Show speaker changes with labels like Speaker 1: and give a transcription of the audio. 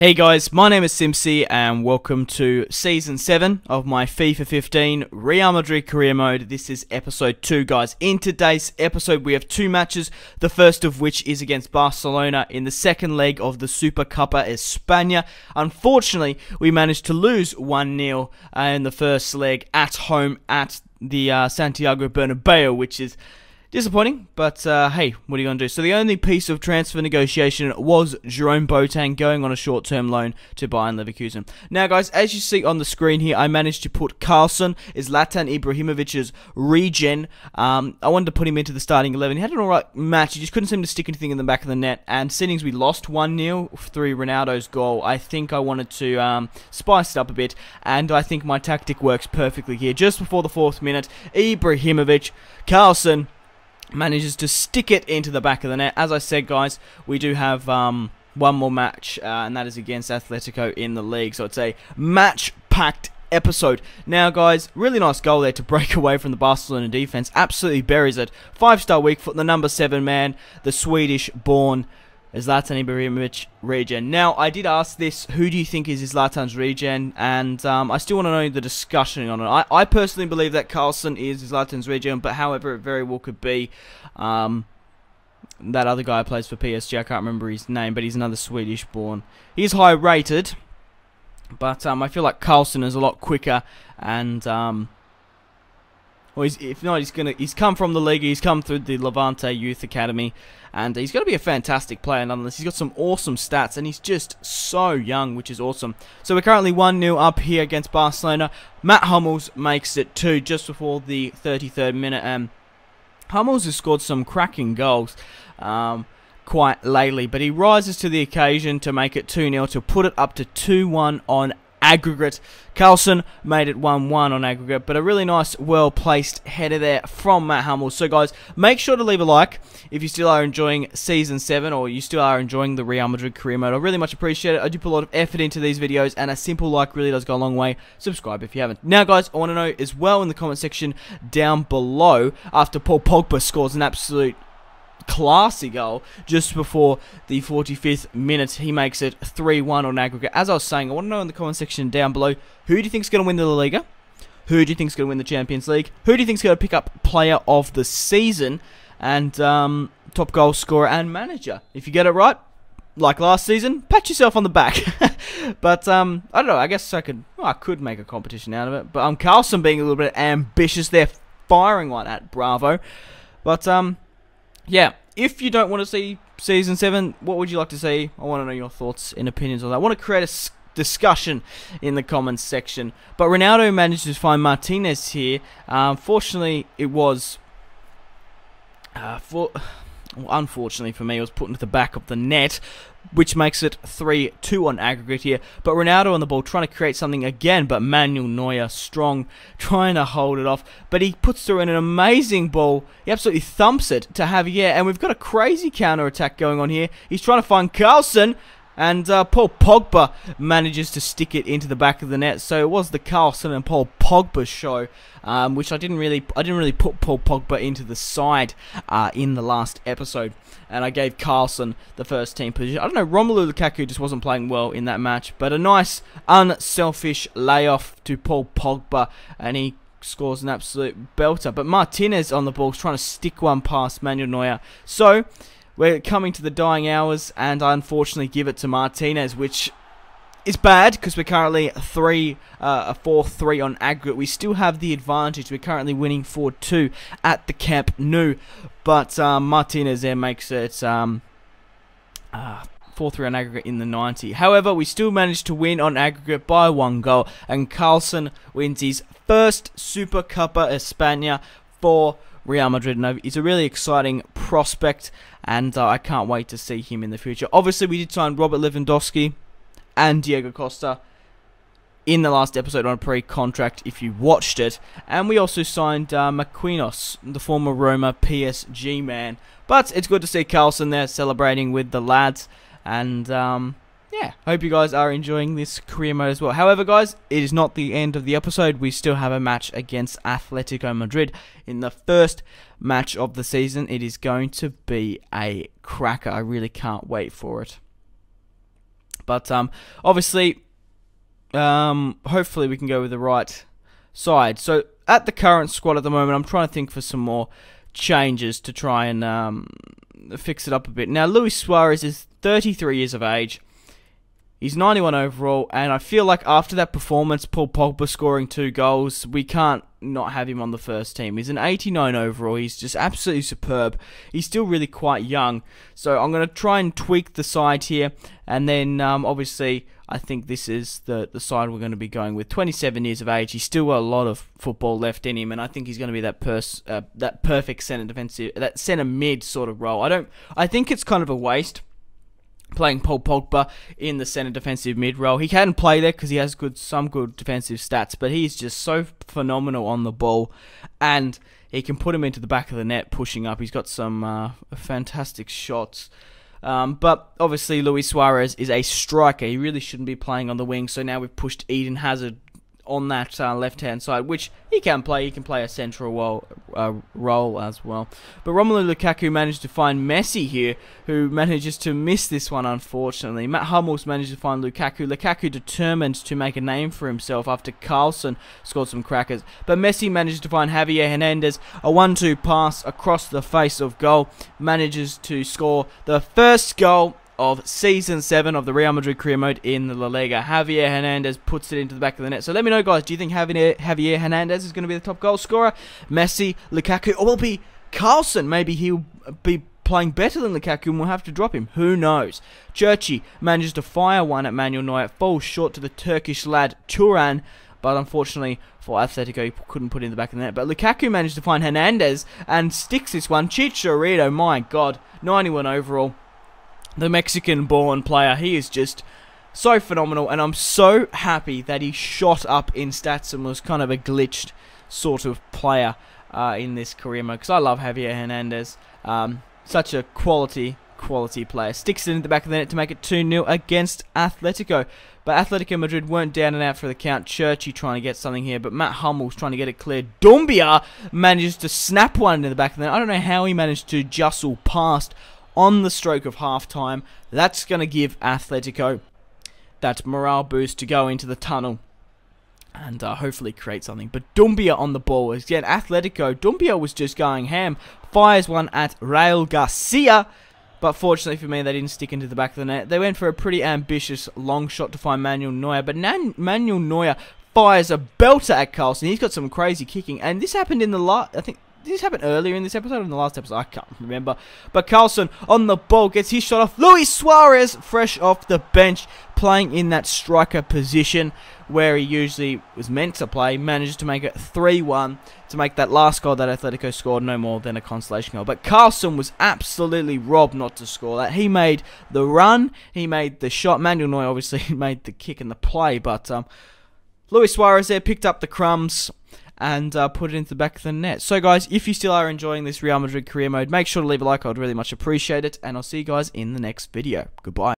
Speaker 1: Hey guys, my name is Simpzy and welcome to Season 7 of my FIFA 15 Real Madrid Career Mode. This is Episode 2 guys. In today's episode we have two matches, the first of which is against Barcelona in the second leg of the Super Supercopa España. Unfortunately, we managed to lose 1-0 uh, in the first leg at home at the uh, Santiago Bernabeu, which is Disappointing, but uh, hey, what are you going to do? So the only piece of transfer negotiation was Jerome Boateng going on a short-term loan to Bayern Leverkusen. Now, guys, as you see on the screen here, I managed to put Carlson, Zlatan Ibrahimovic's regen. Um, I wanted to put him into the starting 11. He had an alright match. He just couldn't seem to stick anything in the back of the net. And seeing we lost 1-0 through Ronaldo's goal, I think I wanted to um, spice it up a bit. And I think my tactic works perfectly here. Just before the fourth minute, Ibrahimovic, Carlson, manages to stick it into the back of the net. As I said, guys, we do have um, one more match, uh, and that is against Atletico in the league. So it's a match-packed episode. Now, guys, really nice goal there to break away from the Barcelona defense. Absolutely buries it. Five-star weak foot, the number seven man, the Swedish-born Zlatan Ibrahimovic regen. Now, I did ask this, who do you think is Zlatan's regen? And um, I still want to know the discussion on it. I, I personally believe that Carlson is Zlatan's regen, but however, it very well could be um, that other guy plays for PSG. I can't remember his name, but he's another Swedish-born. He's high rated, but um, I feel like Carlson is a lot quicker and... Um, well, if not, he's gonna. He's come from the league. He's come through the Levante Youth Academy, and he's to be a fantastic player. Nonetheless, he's got some awesome stats, and he's just so young, which is awesome. So we're currently one 0 up here against Barcelona. Matt Hummels makes it two just before the 33rd minute, and Hummels has scored some cracking goals. Um, quite lately, but he rises to the occasion to make it 2 0 to put it up to 2 1 on aggregate. Carlson made it 1-1 on aggregate, but a really nice, well-placed header there from Matt Hummels. So, guys, make sure to leave a like if you still are enjoying Season 7 or you still are enjoying the Real Madrid career mode. I really much appreciate it. I do put a lot of effort into these videos, and a simple like really does go a long way. Subscribe if you haven't. Now, guys, I want to know as well in the comment section down below, after Paul Pogba scores an absolute classy goal just before the 45th minute. He makes it 3-1 on aggregate. As I was saying, I want to know in the comment section down below, who do you think is going to win the La Liga? Who do you think is going to win the Champions League? Who do you think is going to pick up player of the season? And um, top goal scorer and manager. If you get it right, like last season, pat yourself on the back. but um, I don't know. I guess I could. Well, I could make a competition out of it. But um, Carlson being a little bit ambitious there, firing one at Bravo. But um, yeah, if you don't want to see season seven, what would you like to see? I want to know your thoughts and opinions on that. I want to create a discussion in the comments section. But Ronaldo managed to find Martinez here. Uh, unfortunately, it was uh, for well, unfortunately for me, it was put into the back of the net, which makes it 3-2 on aggregate here. But Ronaldo on the ball trying to create something again, but Manuel Neuer strong, trying to hold it off. But he puts through an amazing ball. He absolutely thumps it to Javier, and we've got a crazy counter attack going on here. He's trying to find Carlson, and uh, Paul Pogba manages to stick it into the back of the net. So it was the Carlson and Paul Pogba show, um, which I didn't really, I didn't really put Paul Pogba into the side uh, in the last episode, and I gave Carlson the first team position. I don't know, Romelu Lukaku just wasn't playing well in that match, but a nice unselfish layoff to Paul Pogba, and he scores an absolute belter. But Martinez on the ball trying to stick one past Manuel Neuer. So we're coming to the dying hours, and I unfortunately give it to Martinez, which is bad because we're currently three, uh, a four-three on aggregate. We still have the advantage. We're currently winning four-two at the Camp Nou, but um, Martinez there makes it um, uh, 4-3 on aggregate in the 90. However, we still managed to win on aggregate by one goal, and Carlson wins his first Super Copa España for Real Madrid. And he's a really exciting prospect, and uh, I can't wait to see him in the future. Obviously, we did sign Robert Lewandowski and Diego Costa in the last episode on a pre-contract if you watched it. And we also signed uh, Marquinhos, the former Roma PSG man. But it's good to see Carlson there celebrating with the lads. And um, yeah, hope you guys are enjoying this career mode as well. However, guys, it is not the end of the episode. We still have a match against Atletico Madrid in the first match of the season. It is going to be a cracker. I really can't wait for it. But um, obviously, um, hopefully we can go with the right side. So at the current squad at the moment, I'm trying to think for some more changes to try and um, fix it up a bit. Now, Luis Suarez is 33 years of age. He's 91 overall, and I feel like after that performance, Paul Pogba scoring two goals, we can't not have him on the first team. He's an 89 overall. He's just absolutely superb. He's still really quite young, so I'm going to try and tweak the side here, and then um, obviously I think this is the the side we're going to be going with. 27 years of age. He's still got a lot of football left in him, and I think he's going to be that pers- uh, that perfect centre defensive, that centre mid sort of role. I don't. I think it's kind of a waste playing Paul Pogba in the centre defensive mid role. He can play there because he has good some good defensive stats, but he's just so phenomenal on the ball, and he can put him into the back of the net, pushing up. He's got some uh, fantastic shots. Um, but obviously, Luis Suarez is a striker. He really shouldn't be playing on the wing. So now we've pushed Eden Hazard on that uh, left hand side, which he can play. He can play a central role, uh, role as well. But Romelu Lukaku managed to find Messi here, who manages to miss this one, unfortunately. Matt Hummels managed to find Lukaku. Lukaku determined to make a name for himself after Carlson scored some crackers. But Messi managed to find Javier Hernandez. A 1 2 pass across the face of goal. Manages to score the first goal of season 7 of the Real Madrid career mode in the La Liga. Javier Hernandez puts it into the back of the net. So let me know, guys, do you think Javier, Javier Hernandez is going to be the top goal scorer? Messi, Lukaku, or will be Carlson? Maybe he'll be playing better than Lukaku and we'll have to drop him. Who knows? Churchy manages to fire one at Manuel Neuer. Falls short to the Turkish lad Turan. But unfortunately for Atletico, he couldn't put it in the back of the net. But Lukaku managed to find Hernandez and sticks this one. Chicharito, my God, 91 overall the Mexican born player. He is just so phenomenal, and I'm so happy that he shot up in stats and was kind of a glitched sort of player uh, in this career mode. Because I love Javier Hernandez. Um, such a quality, quality player. Sticks it in the back of the net to make it 2 0 against Atletico. But Atletico Madrid weren't down and out for the count. Churchy trying to get something here, but Matt Hummels trying to get it cleared. Doumbia manages to snap one into the back of the net. I don't know how he managed to jostle past on the stroke of half time. That's going to give Atletico that morale boost to go into the tunnel and uh, hopefully create something. But Doumbia on the ball. Again, Atletico, Doumbia was just going ham. Fires one at Raul Garcia. But fortunately for me, they didn't stick into the back of the net. They went for a pretty ambitious long shot to find Manuel Neuer. But Nan Manuel Neuer fires a belter at Carlson. He's got some crazy kicking. And this happened in the last, I think, this happen earlier in this episode or in the last episode? I can't remember. But Carlson on the ball gets his shot off. Luis Suarez, fresh off the bench, playing in that striker position where he usually was meant to play, manages to make it 3-1 to make that last goal that Atletico scored no more than a consolation goal. But Carlson was absolutely robbed not to score that. He made the run, he made the shot. Manuel Neuer obviously made the kick and the play, but um, Luis Suarez there picked up the crumbs and uh, put it into the back of the net. So, guys, if you still are enjoying this Real Madrid career mode, make sure to leave a like. I would really much appreciate it. And I'll see you guys in the next video. Goodbye.